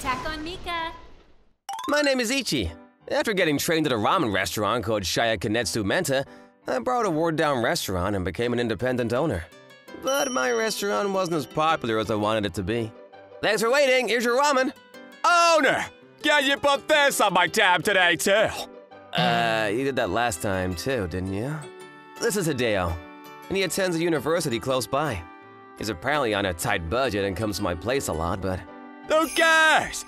Attack on Mika. My name is Ichi. After getting trained at a ramen restaurant called Shaya Kanetsu Menta, I borrowed a ward-down restaurant and became an independent owner. But my restaurant wasn't as popular as I wanted it to be. Thanks for waiting, here's your ramen. Owner, can you put this on my tab today too? Uh, you did that last time too, didn't you? This is Hideo, and he attends a university close by. He's apparently on a tight budget and comes to my place a lot, but Who cares?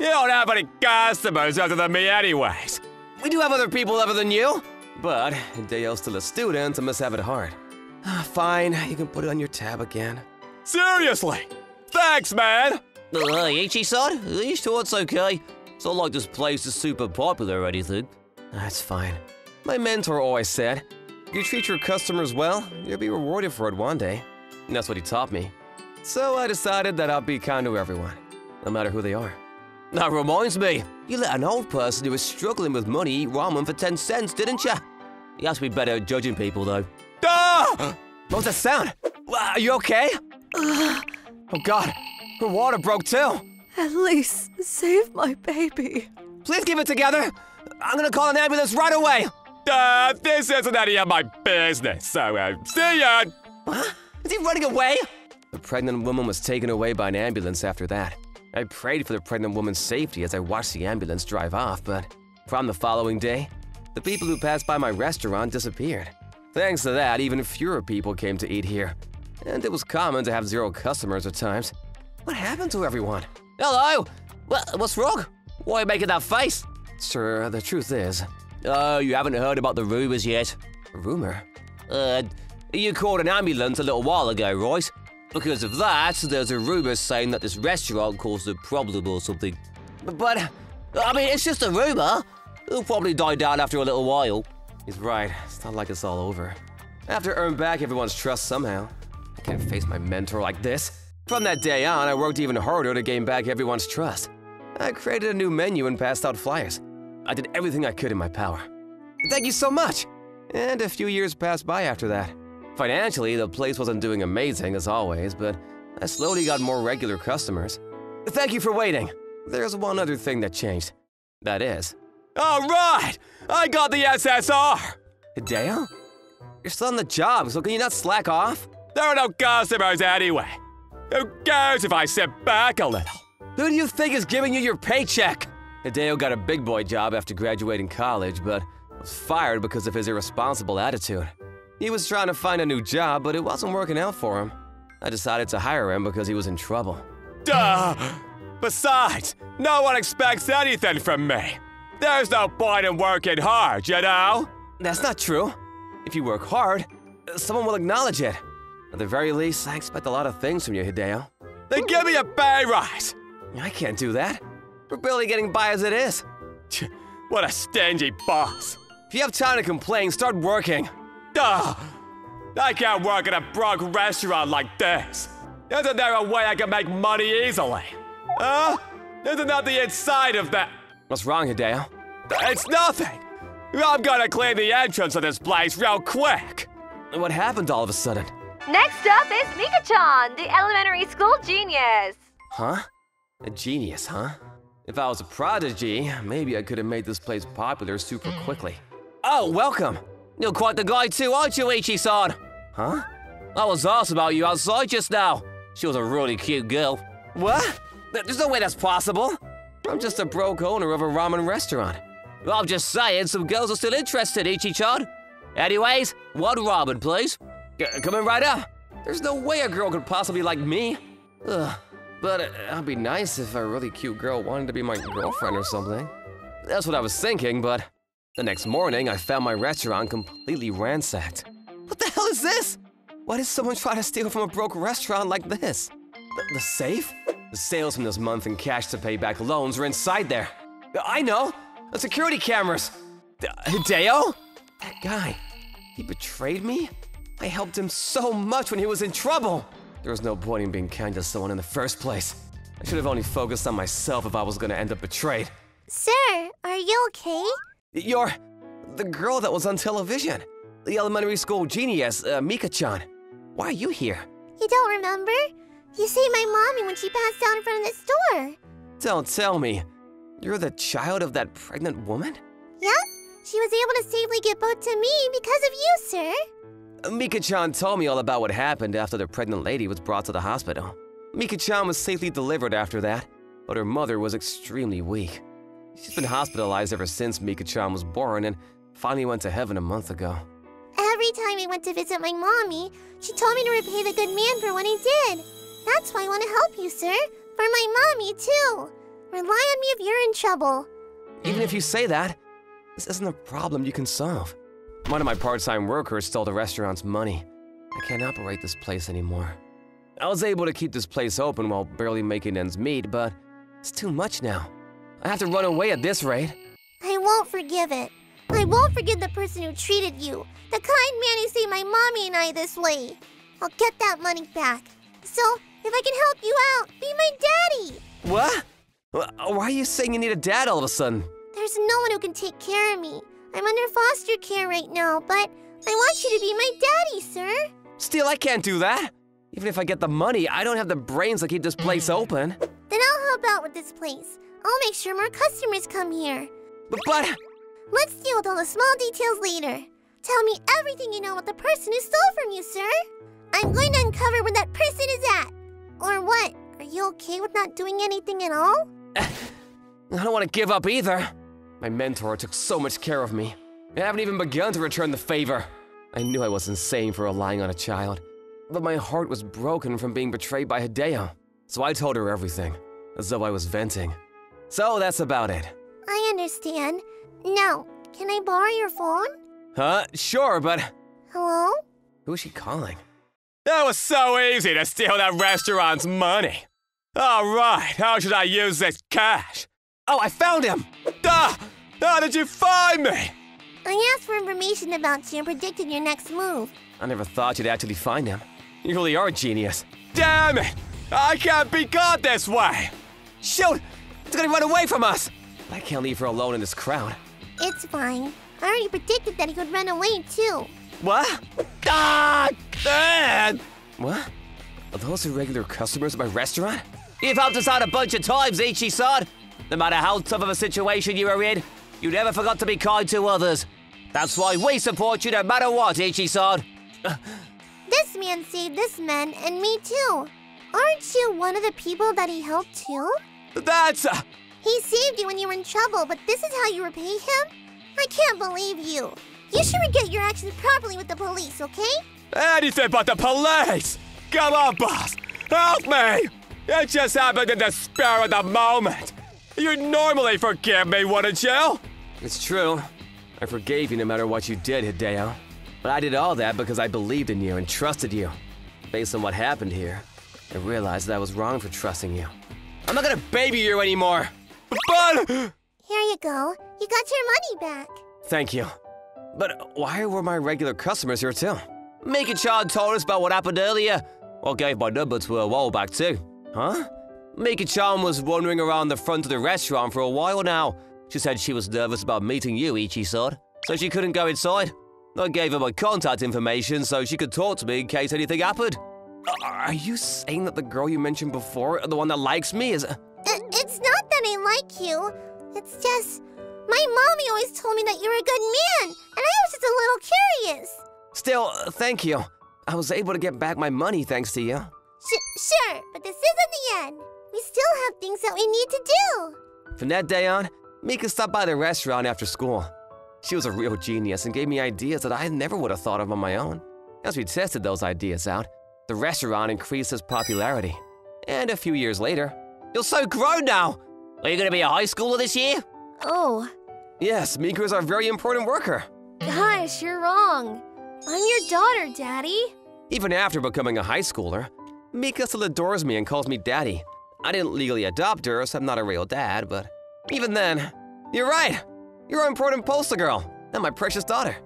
You don't have any customers other than me anyways. we do have other people other than you. But Hideo's still a student and must have it hard. Ah, Fine, you can put it on your tab again. Seriously? Thanks, man. Uh, Ichi-san, are you sure it's okay? It's not like this place is super popular or anything. That's fine. My mentor always said, if you treat your customers well, you'll be rewarded for it one day. And that's what he taught me. So I decided that I'll be kind to everyone, no matter who they are. That reminds me, you let an old person who was struggling with money eat ramen for 10 cents, didn't you? You have to be better at judging people, though. Ah! What was that sound? Are you okay? oh god, her water broke too. At least save my baby. Please keep it together. I'm gonna call an ambulance right away. Uh, this isn't any of my business, so uh, see ya. Huh? Is he running away? The pregnant woman was taken away by an ambulance after that. I prayed for the pregnant woman's safety as I watched the ambulance drive off, but from the following day, the people who passed by my restaurant disappeared. Thanks to that, even fewer people came to eat here. And it was common to have zero customers at times. What happened to everyone? Hello? What, what's wrong? Why are you making that face? Sir, the truth is, Oh, you haven't heard about the rumors yet? rumor. Uh, you called an ambulance a little while ago, right? Because of that, there's a rumor saying that this restaurant caused a problem or something. But I mean, it's just a rumor. It'll probably die down after a little while. he's right, it's not like it's all over. I have to earn back everyone's trust somehow. I can't face my mentor like this. From that day on, I worked even harder to gain back everyone's trust. I created a new menu and passed out flyers. I did everything I could in my power. Thank you so much! And a few years passed by after that. Financially, the place wasn't doing amazing as always, but I slowly got more regular customers. Thank you for waiting. There's one other thing that changed. That is, All right, I got the SSR. Hideo? You're still on the job, so can you not slack off? There are no customers anyway. Who cares if I sit back a little? Who do you think is giving you your paycheck? Hideo got a big boy job after graduating college, but was fired because of his irresponsible attitude. He was trying to find a new job, but it wasn't working out for him. I decided to hire him because he was in trouble. Duh! Besides, no one expects anything from me. There's no point in working hard, you know? That's not true. If you work hard, someone will acknowledge it. At the very least, I expect a lot of things from you, Hideo. Then give me a pay rise. I can't do that. We're barely getting by as it is. What a stingy boss. If you have time to complain, start working. Duh! I can't work at a broke restaurant like this. Isn't there a way I can make money easily? Huh? Isn't that the inside of that? What's wrong, Hideo? It's nothing. I'm gonna clean the entrance of this place real quick. What happened all of a sudden? Next up is Mika-chan, the elementary school genius. Huh? A genius, huh? If I was a prodigy, maybe I could have made this place popular super hmm. quickly. Oh, welcome! You're quite the guy too, aren't you, Ichi-san? Huh? I was asked about you outside just now. She was a really cute girl. What? There's no way that's possible! I'm just a broke owner of a ramen restaurant. I'm just saying, some girls are still interested, Ichi-chan. Anyways, one ramen, please. G- coming right up! There's no way a girl could possibly like me. Ugh. But uh, it'd be nice if a really cute girl wanted to be my girlfriend or something. That's what I was thinking, but the next morning I found my restaurant completely ransacked. What the hell is this? Why did someone try to steal from a broke restaurant like this? The, the safe? The sales from this month and cash to pay back loans are inside there. I know! The security cameras! D- Hideo? That guy. He betrayed me? I helped him so much when he was in trouble. There was no point in being kind to someone in the first place. I should have only focused on myself if I was gonna end up betrayed. Sir, are you okay? You're the girl that was on television. The elementary school genius, uh, Mika-chan. Why are you here? You don't remember? You saved my mommy when she passed out in front of the store. Don't tell me. You're the child of that pregnant woman? Yep, she was able to safely give birth to me because of you, sir. Mika-chan told me all about what happened after the pregnant lady was brought to the hospital. Mika-chan was safely delivered after that, but her mother was extremely weak. She's been hospitalized ever since Mika-chan was born and finally went to heaven a month ago. Every time I went to visit my mommy, she told me to repay the good man for what he did. That's why I want to help you, sir. For my mommy, too. Rely on me if you're in trouble. Even if you say that, this isn't a problem you can solve. One of my part-time workers stole the restaurant's money. I can't operate this place anymore. I was able to keep this place open while barely making ends meet, but it's too much now. I have to run away at this rate. I won't forgive it. I won't forgive the person who treated you, the kind man who saved my mommy and I this way. I'll get that money back. So, if I can help you out, be my daddy. What? Why are you saying you need a dad all of a sudden? There's no one who can take care of me. I'm under foster care right now, but I want you to be my daddy, sir. Still, I can't do that. Even if I get the money, I don't have the brains to keep this place open. Then I'll help out with this place. I'll make sure more customers come here. But, but Let's deal with all the small details later. Tell me everything you know about the person who stole from you, sir. I'm going to uncover where that person is at. Or what? Are you okay with not doing anything at all? I don't want to give up either. My mentor took so much care of me. I haven't even begun to return the favor. I knew I was insane for relying on a child, but my heart was broken from being betrayed by Hideo. So I told her everything, as though I was venting. So that's about it. I understand. Now, can I borrow your phone? Huh? Sure, but Hello? who is she calling? That was so easy to steal that restaurant's money. All right, how should I use this cash? Oh, I found him! Ah! How did you find me? I asked for information about you and predicted your next move. I never thought you'd actually find him. You really are a genius. Damn it! I can't be caught this way! Shoot! It's gonna run away from us! I can't leave her alone in this crowd. It's fine. I already predicted that he would run away, too. What? Ah! Dad! What? Are those irregular customers at my restaurant? You've helped us out a bunch of times, Ichi-san. No matter how tough of a situation you are in, you never forgot to be kind to others. That's why we support you no matter what, Ichi-san. This man saved this man and me, too. Aren't you one of the people that he helped, too? That's. Uh, He saved you when you were in trouble, but this is how you repay him? I can't believe you. You should get your actions properly with the police, okay? anything but the police! Come on, boss! Help me! It just happened in the spur of the moment. You'd normally forgive me, wouldn't you? It's true. I forgave you no matter what you did, Hideo. But I did all that because I believed in you and trusted you. Based on what happened here, I realized that I was wrong for trusting you. I'm not gonna baby you anymore! But. Here you go. You got your money back. Thank you. But why were my regular customers here too? Mika-chan told us about what happened earlier. I gave my number to her a while back too. Huh? Mika-chan was wandering around the front of the restaurant for a while now. She said she was nervous about meeting you, Ichi-san, so she couldn't go inside. I gave her my contact information so she could talk to me in case anything happened. Are you saying that the girl you mentioned before, the one that likes me, is. It's not that I like you. It's just. My mommy always told me that you were a good man, and I was just a little curious. Still, uh, thank you. I was able to get back my money thanks to you. Sh- sure, but this isn't the end. We still have things that we need to do. From that day on, Mika stopped by the restaurant after school. She was a real genius and gave me ideas that I never would have thought of on my own. As we tested those ideas out, the restaurant increased its popularity. And a few years later, You're so grown now. Are you to be a high schooler this year? Oh, yes, Mika is our very important worker. gosh, you're wrong. I'm your daughter, Daddy. Even after becoming a high schooler, Mika still adores me and calls me daddy. I didn't legally adopt her, so I'm not a real dad, but even then, you're right. You're our important poster girl and my precious daughter.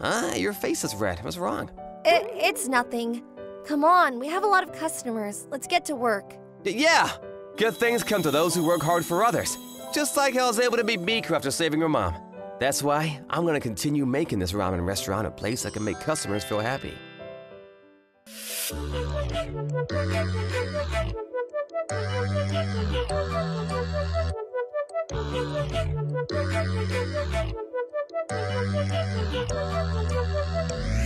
ah, your face is red. What's wrong? It, it's nothing. Come on, we have a lot of customers. Let's get to work. Yeah, good things come to those who work hard for others. Just like I was able to beat Mika after saving her mom. That's why I'm gonna continue making this ramen restaurant a place that can make customers feel happy. Thank you.